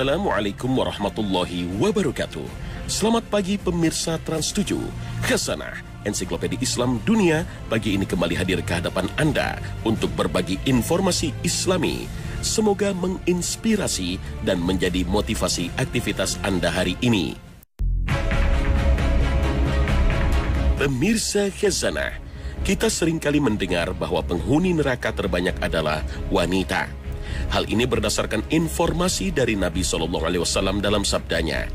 Assalamualaikum warahmatullahi wabarakatuh. Selamat pagi pemirsa Trans 7. Khazanah Ensiklopedia Islam Dunia pagi ini kembali hadir ke hadapan Anda untuk berbagi informasi Islami. Semoga menginspirasi dan menjadi motivasi aktivitas Anda hari ini. Pemirsa Khazanah, kita sering kali mendengar bahwa penghuni neraka terbanyak adalah wanita. Hal ini berdasarkan informasi dari Nabi Shallallahu Alaihi Wasallam dalam sabdanya.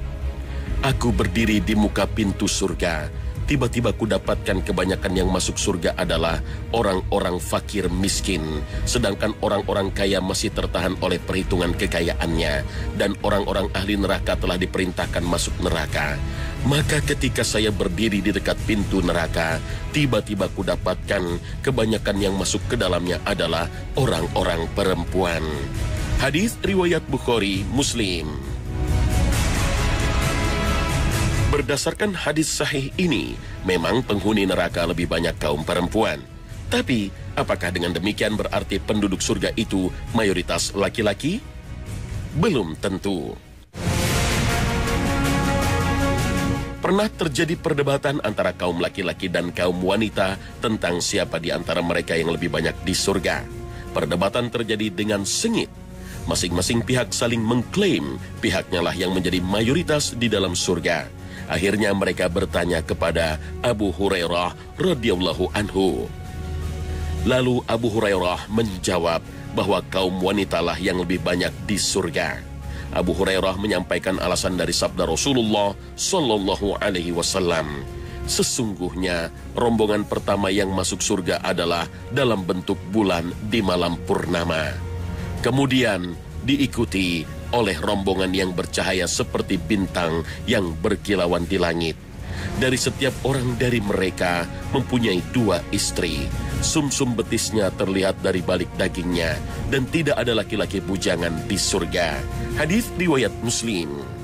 Aku berdiri di muka pintu surga. Tiba-tiba ku dapatkan kebanyakan yang masuk surga adalah orang-orang fakir miskin, sedangkan orang-orang kaya masih tertahan oleh perhitungan kekayaannya, dan orang-orang ahli neraka telah diperintahkan masuk neraka. Maka ketika saya berdiri di dekat pintu neraka, tiba-tiba ku dapatkan kebanyakan yang masuk ke dalamnya adalah orang-orang perempuan. Hadis riwayat Bukhari Muslim. Berdasarkan hadis sahih ini, memang penghuni neraka lebih banyak kaum perempuan. Tapi, apakah dengan demikian berarti penduduk surga itu mayoritas laki-laki? Belum tentu. Pernah terjadi perdebatan antara kaum laki-laki dan kaum wanita tentang siapa di antara mereka yang lebih banyak di surga. Perdebatan terjadi dengan sengit. Masing-masing pihak saling mengklaim pihaknya lah yang menjadi mayoritas di dalam surga. Akhirnya mereka bertanya kepada Abu Hurairah radhiyallahu anhu. Lalu Abu Hurairah menjawab bahwa kaum wanitalah yang lebih banyak di surga. Abu Hurairah menyampaikan alasan dari sabda Rasulullah Shallallahu Alaihi Wasallam. Sesungguhnya rombongan pertama yang masuk surga adalah dalam bentuk bulan di malam purnama. Kemudian diikuti oleh rombongan yang bercahaya seperti bintang yang berkilauan di langit. Dari setiap orang dari mereka mempunyai dua istri. Sumsum -sum betisnya terlihat dari balik dagingnya dan tidak ada laki-laki bujangan di surga. Hadis riwayat Muslim.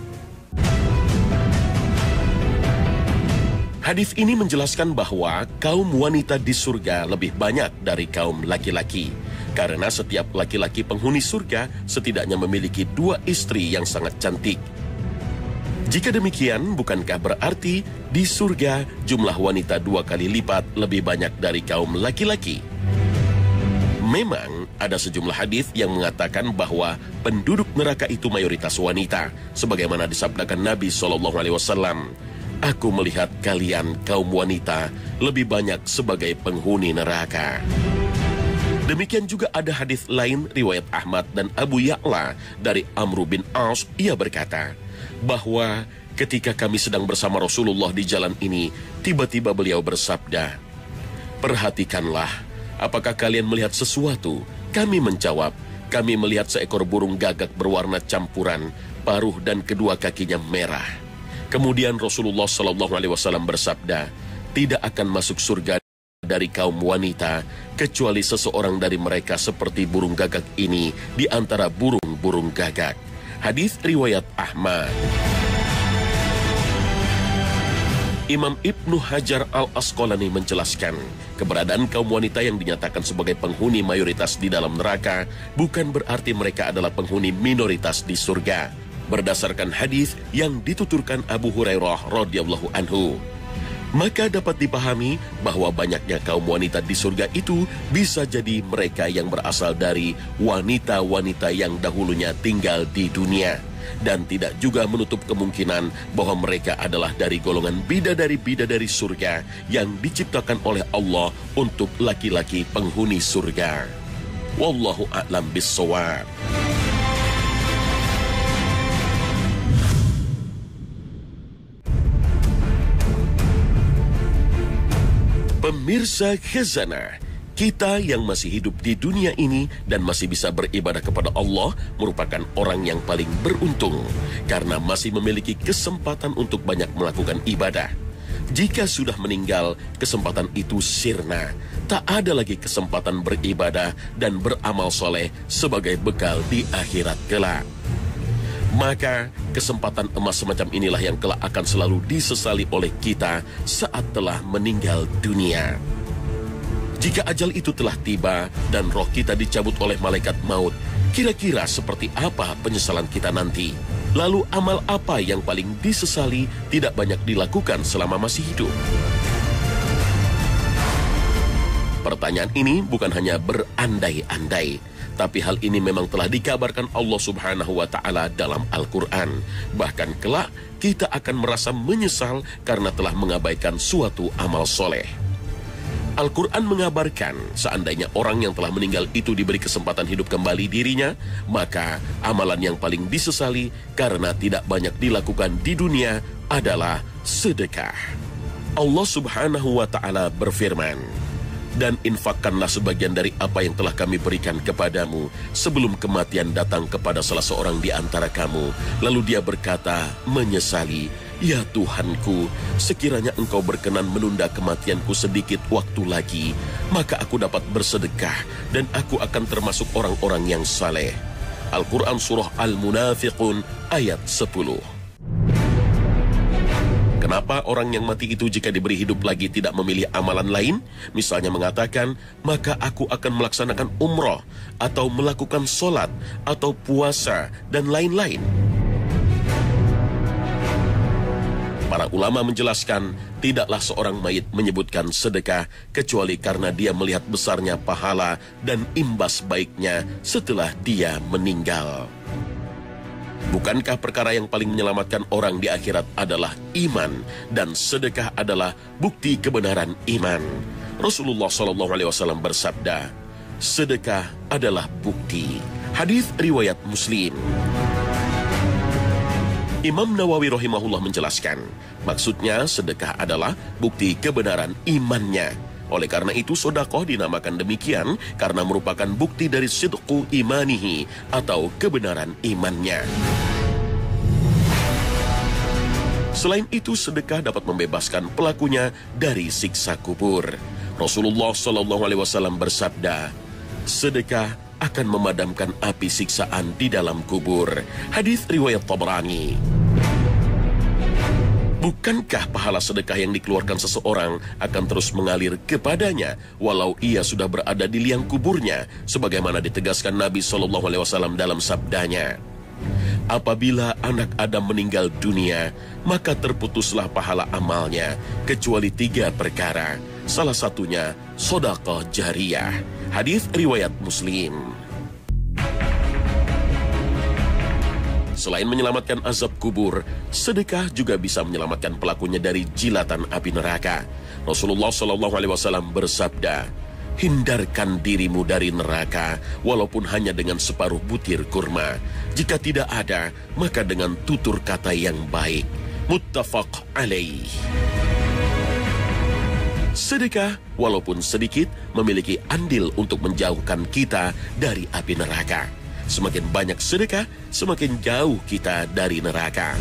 Hadis ini menjelaskan bahwa kaum wanita di surga lebih banyak dari kaum laki-laki. Karena setiap laki-laki penghuni surga setidaknya memiliki dua istri yang sangat cantik. Jika demikian, bukankah berarti di surga jumlah wanita dua kali lipat lebih banyak dari kaum laki-laki? Memang ada sejumlah hadis yang mengatakan bahwa penduduk neraka itu mayoritas wanita, sebagaimana disabdakan Nabi Shallallahu Alaihi Wasallam. Aku melihat kalian kaum wanita lebih banyak sebagai penghuni neraka. Demikian juga ada hadis lain riwayat Ahmad dan Abu Ya'la dari Amru bin Aus. Ia berkata bahwa ketika kami sedang bersama Rasulullah di jalan ini, tiba-tiba beliau bersabda, Perhatikanlah, apakah kalian melihat sesuatu? Kami menjawab, kami melihat seekor burung gagak berwarna campuran, paruh dan kedua kakinya merah. Kemudian Rasulullah Shallallahu Alaihi Wasallam bersabda, tidak akan masuk surga dari kaum wanita kecuali seseorang dari mereka seperti burung gagak ini di antara burung-burung gagak. Hadis riwayat Ahmad. Imam Ibnu Hajar al-Asqalani menjelaskan, keberadaan kaum wanita yang dinyatakan sebagai penghuni mayoritas di dalam neraka bukan berarti mereka adalah penghuni minoritas di surga berdasarkan hadis yang dituturkan Abu Hurairah radhiyallahu anhu. Maka dapat dipahami bahwa banyaknya kaum wanita di surga itu bisa jadi mereka yang berasal dari wanita-wanita yang dahulunya tinggal di dunia. Dan tidak juga menutup kemungkinan bahwa mereka adalah dari golongan bidadari-bidadari surga yang diciptakan oleh Allah untuk laki-laki penghuni surga. Wallahu a'lam bissawab. Pemirsa Khazanah, kita yang masih hidup di dunia ini dan masih bisa beribadah kepada Allah merupakan orang yang paling beruntung karena masih memiliki kesempatan untuk banyak melakukan ibadah. Jika sudah meninggal, kesempatan itu sirna. Tak ada lagi kesempatan beribadah dan beramal soleh sebagai bekal di akhirat kelak. Maka kesempatan emas semacam inilah yang kelak akan selalu disesali oleh kita saat telah meninggal dunia. Jika ajal itu telah tiba dan roh kita dicabut oleh malaikat maut, Kira-kira seperti apa penyesalan kita nanti? Lalu amal apa yang paling disesali tidak banyak dilakukan selama masih hidup? Pertanyaan ini bukan hanya berandai-andai, tapi hal ini memang telah dikabarkan Allah Subhanahu wa taala dalam Al-Qur'an. Bahkan kelak kita akan merasa menyesal karena telah mengabaikan suatu amal soleh. Al-Quran mengabarkan seandainya orang yang telah meninggal itu diberi kesempatan hidup kembali dirinya, maka amalan yang paling disesali karena tidak banyak dilakukan di dunia adalah sedekah. Allah subhanahu wa ta'ala berfirman, dan infakkanlah sebagian dari apa yang telah kami berikan kepadamu sebelum kematian datang kepada salah seorang di antara kamu. Lalu dia berkata, menyesali, Ya Tuhanku, sekiranya engkau berkenan menunda kematianku sedikit waktu lagi, maka aku dapat bersedekah dan aku akan termasuk orang-orang yang saleh. Al-Quran Surah Al-Munafiqun ayat 10 Kenapa orang yang mati itu jika diberi hidup lagi tidak memilih amalan lain? Misalnya mengatakan, maka aku akan melaksanakan umroh, atau melakukan solat, atau puasa, dan lain-lain. Para ulama menjelaskan, tidaklah seorang mayit menyebutkan sedekah kecuali karena dia melihat besarnya pahala dan imbas baiknya setelah dia meninggal. Bukankah perkara yang paling menyelamatkan orang di akhirat adalah iman dan sedekah adalah bukti kebenaran iman? Rasulullah Shallallahu Alaihi Wasallam bersabda, sedekah adalah bukti. Hadis riwayat Muslim. Imam Nawawi rahimahullah menjelaskan, maksudnya sedekah adalah bukti kebenaran imannya. Oleh karena itu sodakoh dinamakan demikian karena merupakan bukti dari sidku imanihi atau kebenaran imannya. Selain itu sedekah dapat membebaskan pelakunya dari siksa kubur. Rasulullah Shallallahu Alaihi Wasallam bersabda, sedekah akan memadamkan api siksaan di dalam kubur. Hadis riwayat Tabrani. Bukankah pahala sedekah yang dikeluarkan seseorang akan terus mengalir kepadanya walau ia sudah berada di liang kuburnya sebagaimana ditegaskan Nabi Shallallahu alaihi wasallam dalam sabdanya? Apabila anak Adam meninggal dunia maka terputuslah pahala amalnya kecuali tiga perkara. Salah satunya sodako jariyah hadis riwayat Muslim Selain menyelamatkan azab kubur, sedekah juga bisa menyelamatkan pelakunya dari jilatan api neraka. Rasulullah Shallallahu Alaihi Wasallam bersabda, hindarkan dirimu dari neraka, walaupun hanya dengan separuh butir kurma. Jika tidak ada, maka dengan tutur kata yang baik. Muttafaq alaih. Sedekah, walaupun sedikit, memiliki andil untuk menjauhkan kita dari api neraka. Semakin banyak sedekah, semakin jauh kita dari neraka.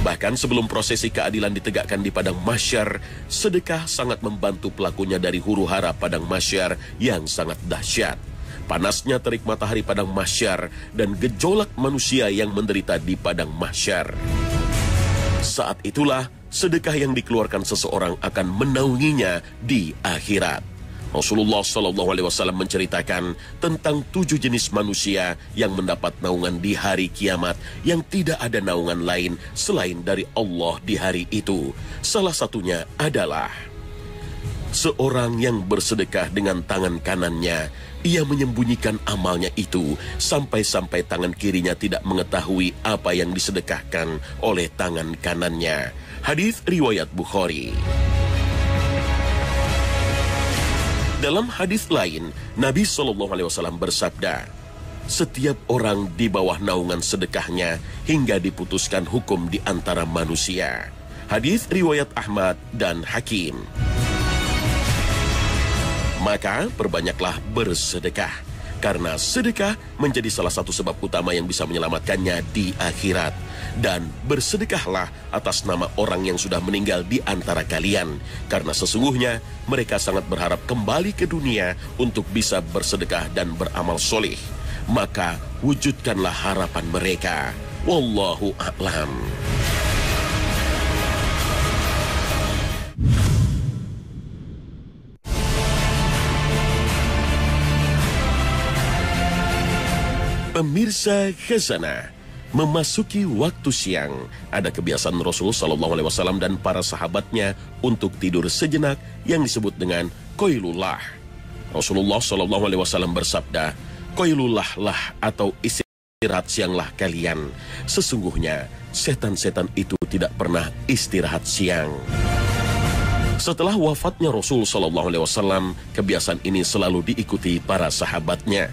Bahkan sebelum prosesi keadilan ditegakkan di padang masyar, sedekah sangat membantu pelakunya dari huru hara padang masyar yang sangat dahsyat. Panasnya terik matahari padang masyar dan gejolak manusia yang menderita di padang masyar. Saat itulah sedekah yang dikeluarkan seseorang akan menaunginya di akhirat. Rasulullah Shallallahu Alaihi Wasallam menceritakan tentang tujuh jenis manusia yang mendapat naungan di hari kiamat yang tidak ada naungan lain selain dari Allah di hari itu. Salah satunya adalah seorang yang bersedekah dengan tangan kanannya. Ia menyembunyikan amalnya itu sampai-sampai tangan kirinya tidak mengetahui apa yang disedekahkan oleh tangan kanannya. Hadis riwayat Bukhari. Dalam hadis lain, Nabi Shallallahu Alaihi Wasallam bersabda, setiap orang di bawah naungan sedekahnya hingga diputuskan hukum di antara manusia. Hadis riwayat Ahmad dan Hakim. Maka perbanyaklah bersedekah, karena sedekah menjadi salah satu sebab utama yang bisa menyelamatkannya di akhirat dan bersedekahlah atas nama orang yang sudah meninggal di antara kalian. Karena sesungguhnya mereka sangat berharap kembali ke dunia untuk bisa bersedekah dan beramal soleh. Maka wujudkanlah harapan mereka. Wallahu a'lam. Pemirsa Khazanah, memasuki waktu siang, ada kebiasaan Rasul Shallallahu Alaihi Wasallam dan para sahabatnya untuk tidur sejenak yang disebut dengan koilullah. Rasulullah Shallallahu Alaihi Wasallam bersabda, koilullah lah atau istirahat sianglah kalian. Sesungguhnya setan-setan itu tidak pernah istirahat siang. Setelah wafatnya Rasul Wasallam, kebiasaan ini selalu diikuti para sahabatnya.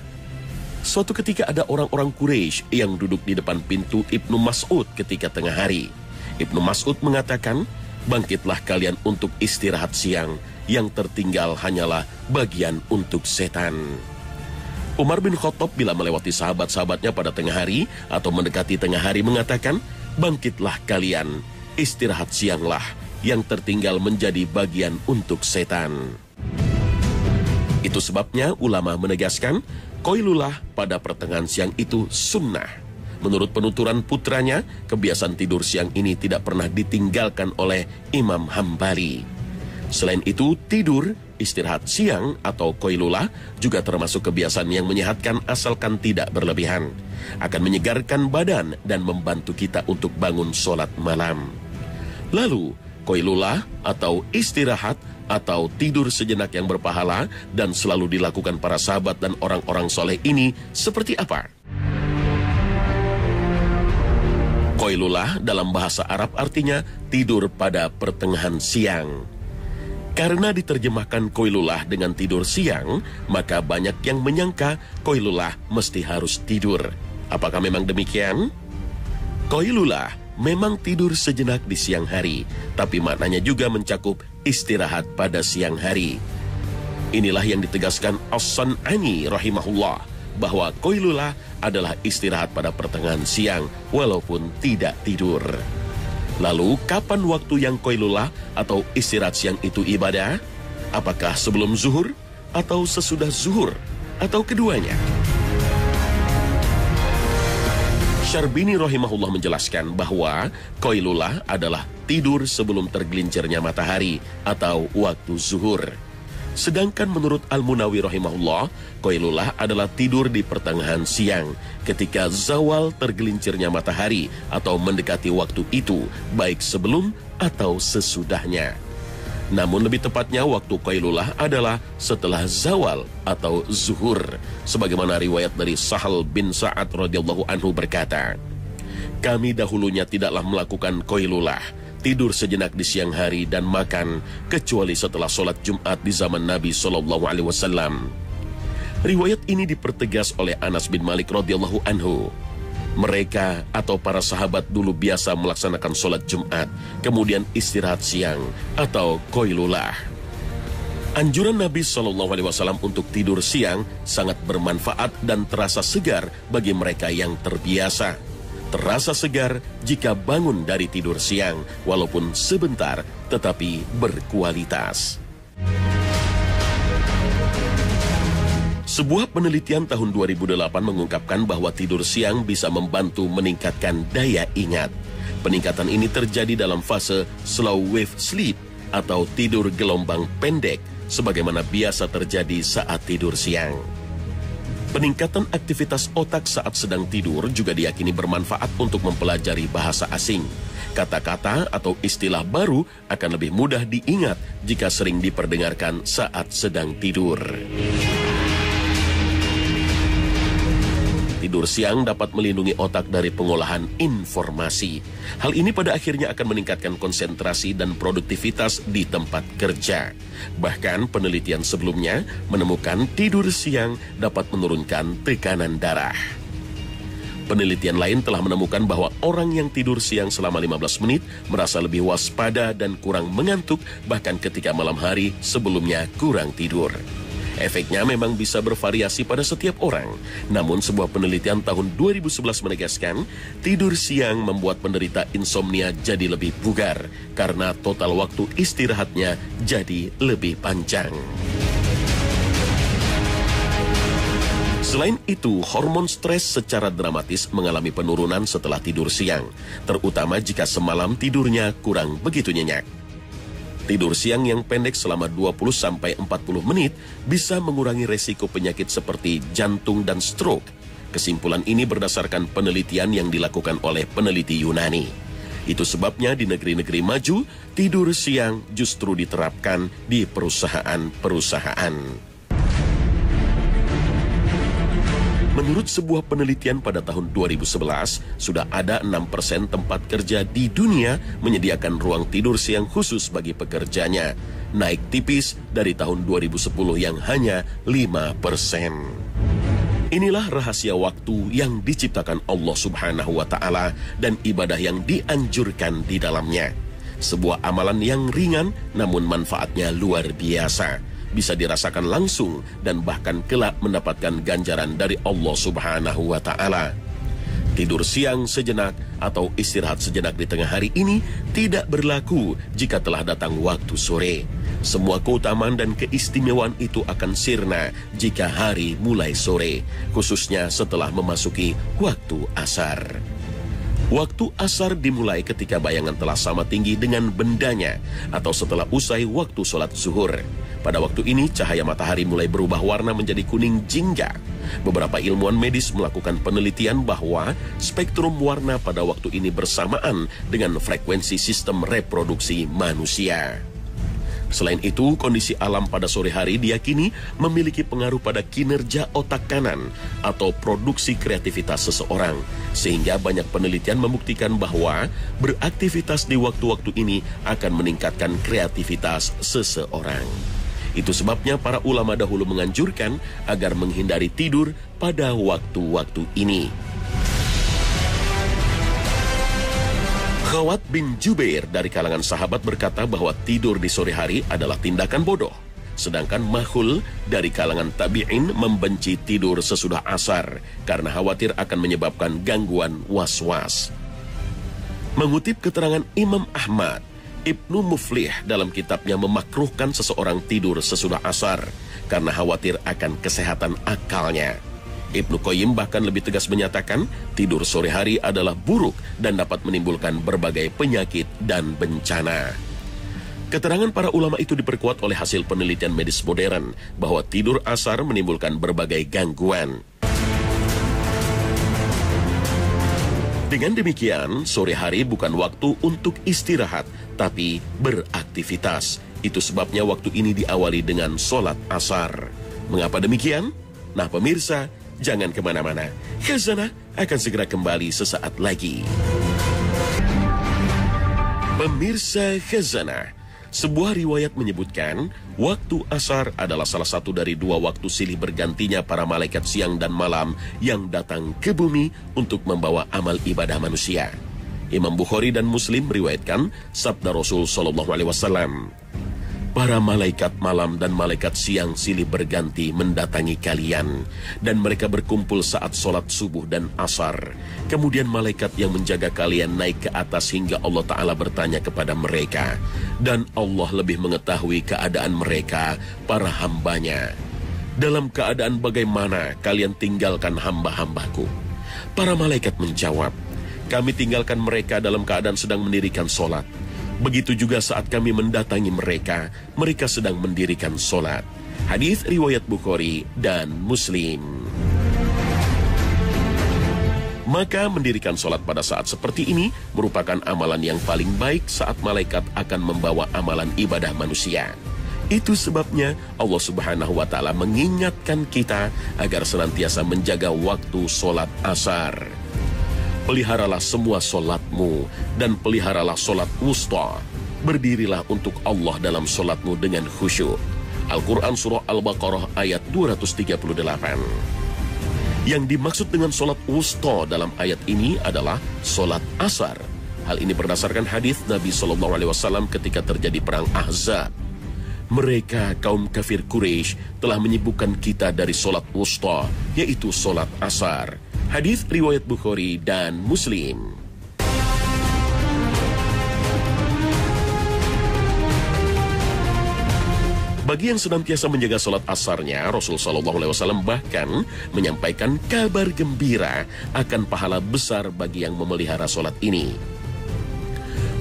Suatu ketika ada orang-orang Quraisy yang duduk di depan pintu Ibnu Mas'ud ketika tengah hari. Ibnu Mas'ud mengatakan, bangkitlah kalian untuk istirahat siang, yang tertinggal hanyalah bagian untuk setan. Umar bin Khattab bila melewati sahabat-sahabatnya pada tengah hari atau mendekati tengah hari mengatakan, bangkitlah kalian, istirahat sianglah, yang tertinggal menjadi bagian untuk setan. Itu sebabnya ulama menegaskan, Koilulah pada pertengahan siang itu sunnah. Menurut penuturan putranya, kebiasaan tidur siang ini tidak pernah ditinggalkan oleh Imam Hambali. Selain itu, tidur, istirahat siang atau koilulah juga termasuk kebiasaan yang menyehatkan asalkan tidak berlebihan. Akan menyegarkan badan dan membantu kita untuk bangun sholat malam. Lalu, koilulah atau istirahat atau tidur sejenak yang berpahala dan selalu dilakukan para sahabat dan orang-orang soleh ini seperti apa? Koilulah dalam bahasa Arab artinya tidur pada pertengahan siang. Karena diterjemahkan koilulah dengan tidur siang, maka banyak yang menyangka koilulah mesti harus tidur. Apakah memang demikian? Koilulah memang tidur sejenak di siang hari, tapi maknanya juga mencakup istirahat pada siang hari. Inilah yang ditegaskan As-San'ani rahimahullah bahwa koilulah adalah istirahat pada pertengahan siang walaupun tidak tidur. Lalu kapan waktu yang koilulah atau istirahat siang itu ibadah? Apakah sebelum zuhur atau sesudah zuhur atau keduanya? Syarbini rahimahullah menjelaskan bahwa koilulah adalah tidur sebelum tergelincirnya matahari atau waktu zuhur. Sedangkan menurut Al-Munawi rahimahullah, koilulah adalah tidur di pertengahan siang ketika zawal tergelincirnya matahari atau mendekati waktu itu, baik sebelum atau sesudahnya. Namun lebih tepatnya waktu koilulah adalah setelah zawal atau zuhur. Sebagaimana riwayat dari Sahal bin Sa'ad radhiyallahu anhu berkata, Kami dahulunya tidaklah melakukan koilulah, tidur sejenak di siang hari dan makan kecuali setelah sholat Jumat di zaman Nabi Shallallahu Alaihi Wasallam. Riwayat ini dipertegas oleh Anas bin Malik radhiyallahu anhu. Mereka atau para sahabat dulu biasa melaksanakan sholat Jumat, kemudian istirahat siang atau koilulah. Anjuran Nabi Shallallahu Alaihi Wasallam untuk tidur siang sangat bermanfaat dan terasa segar bagi mereka yang terbiasa terasa segar jika bangun dari tidur siang, walaupun sebentar tetapi berkualitas. Sebuah penelitian tahun 2008 mengungkapkan bahwa tidur siang bisa membantu meningkatkan daya ingat. Peningkatan ini terjadi dalam fase slow wave sleep atau tidur gelombang pendek sebagaimana biasa terjadi saat tidur siang. Peningkatan aktivitas otak saat sedang tidur juga diyakini bermanfaat untuk mempelajari bahasa asing. Kata-kata atau istilah baru akan lebih mudah diingat jika sering diperdengarkan saat sedang tidur. Tidur siang dapat melindungi otak dari pengolahan informasi. Hal ini pada akhirnya akan meningkatkan konsentrasi dan produktivitas di tempat kerja. Bahkan penelitian sebelumnya menemukan tidur siang dapat menurunkan tekanan darah. Penelitian lain telah menemukan bahwa orang yang tidur siang selama 15 menit merasa lebih waspada dan kurang mengantuk bahkan ketika malam hari sebelumnya kurang tidur. Efeknya memang bisa bervariasi pada setiap orang. Namun sebuah penelitian tahun 2011 menegaskan, tidur siang membuat penderita insomnia jadi lebih bugar karena total waktu istirahatnya jadi lebih panjang. Selain itu, hormon stres secara dramatis mengalami penurunan setelah tidur siang, terutama jika semalam tidurnya kurang begitu nyenyak. Tidur siang yang pendek selama 20 40 menit bisa mengurangi resiko penyakit seperti jantung dan stroke. Kesimpulan ini berdasarkan penelitian yang dilakukan oleh peneliti Yunani. Itu sebabnya di negeri-negeri maju, tidur siang justru diterapkan di perusahaan-perusahaan. Menurut sebuah penelitian pada tahun 2011, sudah ada 6% tempat kerja di dunia menyediakan ruang tidur siang khusus bagi pekerjanya, naik tipis dari tahun 2010 yang hanya 5%. Inilah rahasia waktu yang diciptakan Allah Subhanahu wa taala dan ibadah yang dianjurkan di dalamnya. Sebuah amalan yang ringan namun manfaatnya luar biasa bisa dirasakan langsung dan bahkan kelak mendapatkan ganjaran dari Allah Subhanahu wa taala. Tidur siang sejenak atau istirahat sejenak di tengah hari ini tidak berlaku jika telah datang waktu sore. Semua keutamaan dan keistimewaan itu akan sirna jika hari mulai sore, khususnya setelah memasuki waktu asar. Waktu asar dimulai ketika bayangan telah sama tinggi dengan bendanya atau setelah usai waktu sholat zuhur. Pada waktu ini cahaya matahari mulai berubah warna menjadi kuning jingga. Beberapa ilmuwan medis melakukan penelitian bahwa spektrum warna pada waktu ini bersamaan dengan frekuensi sistem reproduksi manusia. Selain itu, kondisi alam pada sore hari diyakini memiliki pengaruh pada kinerja otak kanan atau produksi kreativitas seseorang. Sehingga banyak penelitian membuktikan bahwa beraktivitas di waktu-waktu ini akan meningkatkan kreativitas seseorang. Itu sebabnya para ulama dahulu menganjurkan agar menghindari tidur pada waktu-waktu ini. Khawat bin Jubair dari kalangan sahabat berkata bahwa tidur di sore hari adalah tindakan bodoh. Sedangkan Mahul dari kalangan tabi'in membenci tidur sesudah asar karena khawatir akan menyebabkan gangguan was-was. Mengutip keterangan Imam Ahmad, Ibnu Muflih dalam kitabnya memakruhkan seseorang tidur sesudah asar karena khawatir akan kesehatan akalnya. Ibnu Qayyim bahkan lebih tegas menyatakan tidur sore hari adalah buruk dan dapat menimbulkan berbagai penyakit dan bencana. Keterangan para ulama itu diperkuat oleh hasil penelitian medis modern bahwa tidur asar menimbulkan berbagai gangguan. Dengan demikian, sore hari bukan waktu untuk istirahat, tapi beraktivitas. Itu sebabnya waktu ini diawali dengan sholat asar. Mengapa demikian? Nah pemirsa, Jangan ke mana-mana. Khazanah akan segera kembali sesaat lagi. Pemirsa Khazanah, sebuah riwayat menyebutkan waktu asar adalah salah satu dari dua waktu silih bergantinya para malaikat siang dan malam yang datang ke bumi untuk membawa amal ibadah manusia. Imam Bukhari dan Muslim meriwayatkan sabda Rasul Shallallahu Alaihi Wasallam. Para malaikat malam dan malaikat siang silih berganti mendatangi kalian. Dan mereka berkumpul saat sholat subuh dan asar. Kemudian malaikat yang menjaga kalian naik ke atas hingga Allah Ta'ala bertanya kepada mereka. Dan Allah lebih mengetahui keadaan mereka, para hambanya. Dalam keadaan bagaimana kalian tinggalkan hamba-hambaku? Para malaikat menjawab, kami tinggalkan mereka dalam keadaan sedang mendirikan sholat. Begitu juga saat kami mendatangi mereka, mereka sedang mendirikan solat. Hadis riwayat Bukhari dan Muslim. Maka mendirikan solat pada saat seperti ini merupakan amalan yang paling baik saat malaikat akan membawa amalan ibadah manusia. Itu sebabnya Allah Subhanahu wa Ta'ala mengingatkan kita agar senantiasa menjaga waktu solat asar peliharalah semua solatmu dan peliharalah solat wusta. Berdirilah untuk Allah dalam solatmu dengan khusyuk. Al-Quran Surah Al-Baqarah ayat 238. Yang dimaksud dengan solat wusta dalam ayat ini adalah solat asar. Hal ini berdasarkan hadis Nabi Shallallahu Alaihi Wasallam ketika terjadi perang Ahzab. Mereka kaum kafir Quraisy telah menyibukkan kita dari solat wusta, yaitu solat asar. Hadis riwayat Bukhari dan Muslim. Bagi yang senantiasa menjaga sholat asarnya, Rasul Shallallahu Alaihi Wasallam bahkan menyampaikan kabar gembira akan pahala besar bagi yang memelihara sholat ini.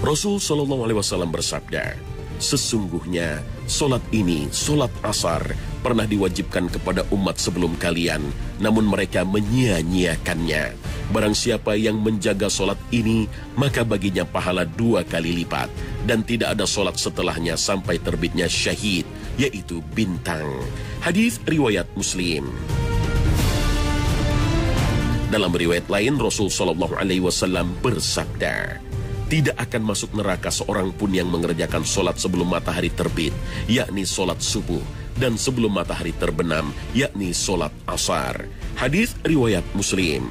Rasul Shallallahu Alaihi Wasallam bersabda, Sesungguhnya, solat ini, solat asar, pernah diwajibkan kepada umat sebelum kalian, namun mereka menyia-nyiakannya. Barang siapa yang menjaga solat ini, maka baginya pahala dua kali lipat. Dan tidak ada solat setelahnya sampai terbitnya syahid, yaitu bintang. Hadis riwayat Muslim. Dalam riwayat lain, Rasul Shallallahu Alaihi Wasallam bersabda, tidak akan masuk neraka seorang pun yang mengerjakan solat sebelum matahari terbit, yakni solat subuh, dan sebelum matahari terbenam, yakni solat asar. Hadis riwayat Muslim.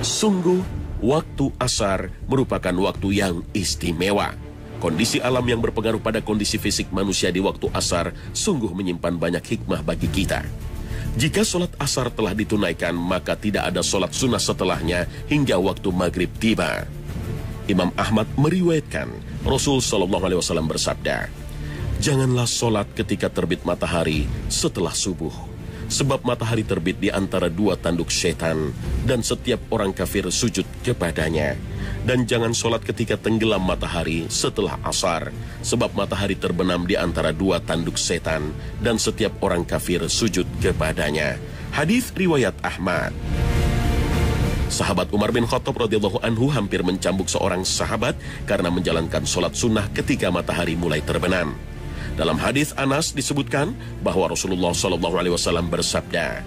Sungguh, waktu asar merupakan waktu yang istimewa. Kondisi alam yang berpengaruh pada kondisi fisik manusia di waktu asar sungguh menyimpan banyak hikmah bagi kita. Jika sholat asar telah ditunaikan, maka tidak ada sholat sunnah setelahnya hingga waktu maghrib tiba. Imam Ahmad meriwayatkan, Rasul Shallallahu Alaihi Wasallam bersabda, Janganlah sholat ketika terbit matahari setelah subuh. Sebab matahari terbit di antara dua tanduk setan dan setiap orang kafir sujud kepadanya dan jangan sholat ketika tenggelam matahari setelah asar, sebab matahari terbenam di antara dua tanduk setan, dan setiap orang kafir sujud kepadanya. Hadis riwayat Ahmad. Sahabat Umar bin Khattab radhiyallahu anhu hampir mencambuk seorang sahabat karena menjalankan sholat sunnah ketika matahari mulai terbenam. Dalam hadis Anas disebutkan bahwa Rasulullah Shallallahu Alaihi Wasallam bersabda,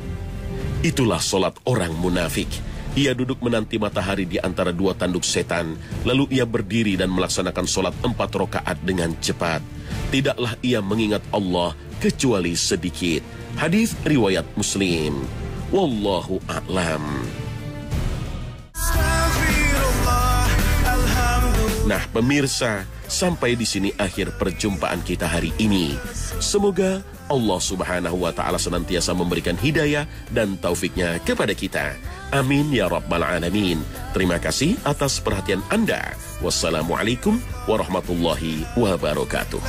itulah sholat orang munafik ia duduk menanti matahari di antara dua tanduk setan. Lalu ia berdiri dan melaksanakan sholat empat rokaat dengan cepat. Tidaklah ia mengingat Allah kecuali sedikit. Hadis riwayat Muslim. Wallahu a'lam. Nah, pemirsa, sampai di sini akhir perjumpaan kita hari ini. Semoga Allah Subhanahu wa taala senantiasa memberikan hidayah dan taufiknya kepada kita. Amin ya rabbal alamin. Terima kasih atas perhatian Anda. Wassalamualaikum warahmatullahi wabarakatuh.